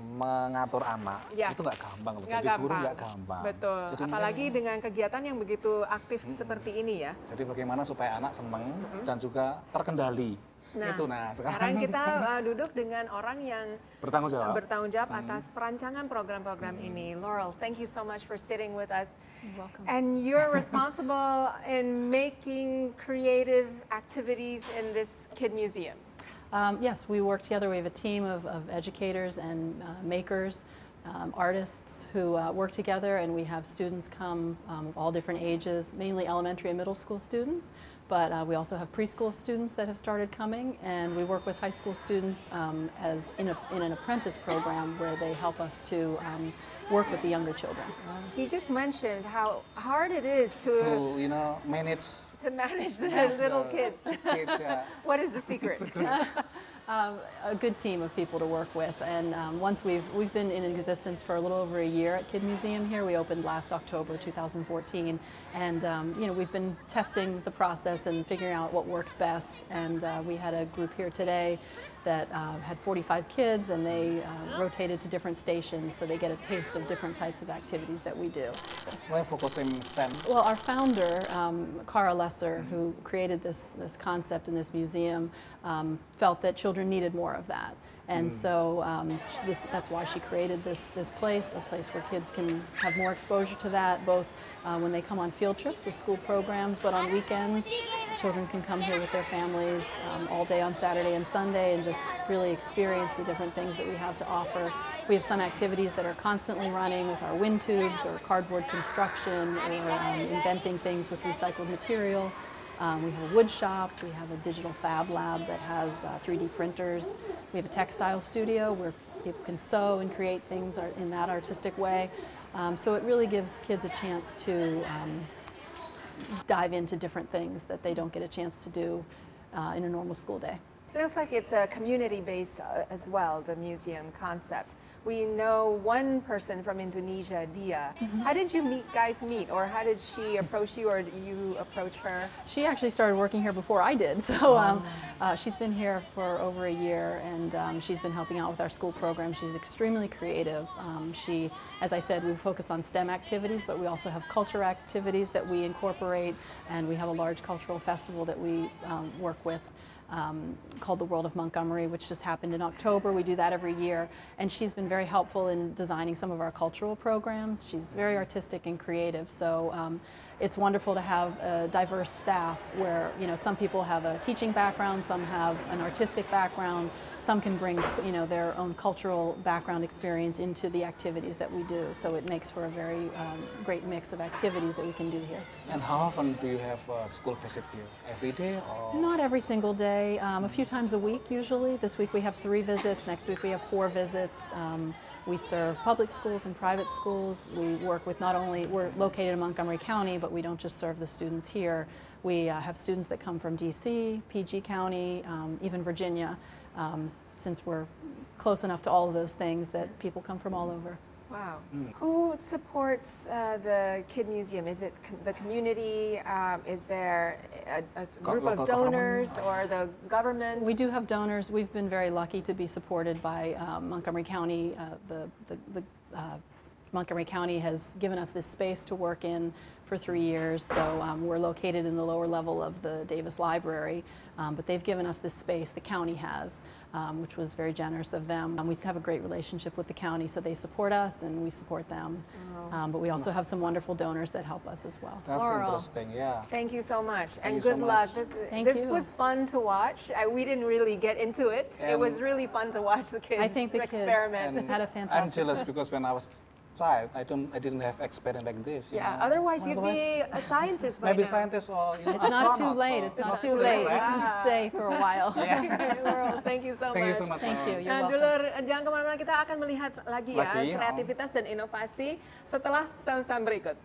mengatur anak Ya. itu nggak gampang loh. Jadi guru gampang. nggak gampang. Betul. Jadi Apalagi dengan kegiatan yang begitu aktif seperti ini ya. Jadi bagaimana supaya anak seneng dan juga terkendali. Nah, itu nah sekarang kita uh, duduk dengan orang yang bertanggung jawab. bertanggung jawab atas perancangan program-program ini. Laurel, thank you so much for sitting with us. welcome. And you're responsible in making creative activities in this kid museum. Um, yes, we work together. We have a team of, of educators and uh, makers, um, artists who uh, work together, and we have students come um, of all different ages, mainly elementary and middle school students. But uh, we also have preschool students that have started coming, and we work with high school students um, as in, a, in an apprentice program where they help us to um, work with the younger children. He just mentioned how hard it is to to you know manage to manage the little the kids. kids, yeah. What is the secret? um, a good team of people to work with. And um, once we've we've been in existence for a little over a year at Kid Museum here. We opened last October 2014, and um, you know we've been testing the process and figuring out what works best. And uh, we had a group here today that uh, had 45 kids, and they uh, rotated to different stations, so they get a taste of different types of activities that we do. Why focus in STEM? Well, our founder, um, Cara Lesser, who created this, this concept in this museum, um, felt that children needed more of that. And so um, this, that's why she created this, this place, a place where kids can have more exposure to that, both uh, when they come on field trips with school programs, but on weekends, children can come here with their families um, all day on Saturday and Sunday and just really experience the different things that we have to offer. We have some activities that are constantly running with our wind tubes or cardboard construction or um, inventing things with recycled material. Um, we have a wood shop, we have a digital fab lab that has uh, 3D printers. We have a textile studio where people can sew and create things in that artistic way. Um, so it really gives kids a chance to um, dive into different things that they don't get a chance to do uh, in a normal school day. It looks like it's a community-based uh, as well, the museum concept. We know one person from Indonesia, Dia. How did you meet, guys meet, or how did she approach you, or you approach her? She actually started working here before I did, so um, uh, she's been here for over a year, and um, she's been helping out with our school program. She's extremely creative. Um, she, as I said, we focus on STEM activities, but we also have culture activities that we incorporate, and we have a large cultural festival that we um, work with. Um, called the World of Montgomery, which just happened in October. We do that every year, and she's been very helpful in designing some of our cultural programs. She's very artistic and creative, so um, it's wonderful to have a diverse staff where you know some people have a teaching background, some have an artistic background, some can bring you know their own cultural background experience into the activities that we do. So it makes for a very um, great mix of activities that we can do here. And how often do you have a school visit here? Every day or? Not every single day, um, a few times a week usually. This week we have three visits, next week we have four visits. Um, we serve public schools and private schools. We work with not only, we're located in Montgomery County, but we don't just serve the students here. We uh, have students that come from DC, PG County, um, even Virginia, um, since we're close enough to all of those things that people come from all over. Wow. Who supports uh, the Kid Museum? Is it com- the community? Um, is there a, a Go- group of local donors or the government? We do have donors. We've been very lucky to be supported by um, Montgomery County. Uh, the the, the uh, Montgomery County has given us this space to work in for three years. So um, we're located in the lower level of the Davis Library, um, but they've given us this space. The county has, um, which was very generous of them. Um, we have a great relationship with the county, so they support us and we support them. Um, but we also have some wonderful donors that help us as well. That's Laurel. interesting. Yeah. Thank you so much, and you so good luck. much. This, Thank this you. was fun to watch. I, we didn't really get into it. it was really fun to watch the kids I think the kids experiment. And Had a I'm fantastic- jealous because when I was child, I don't, I didn't have experience like this. you yeah, know. otherwise you'd Otherwise, be a scientist by maybe now. scientist or you know, It's not too late. or- It's not not too late. You right? can stay for a while. Laurel, thank you so Thank you much. so much. Thank you. You're Nah, dulur, jangan ke mana-mana kita akan melihat lagi ya Lagi, oh. kreativitas dan inovasi setelah sam-sam berikut.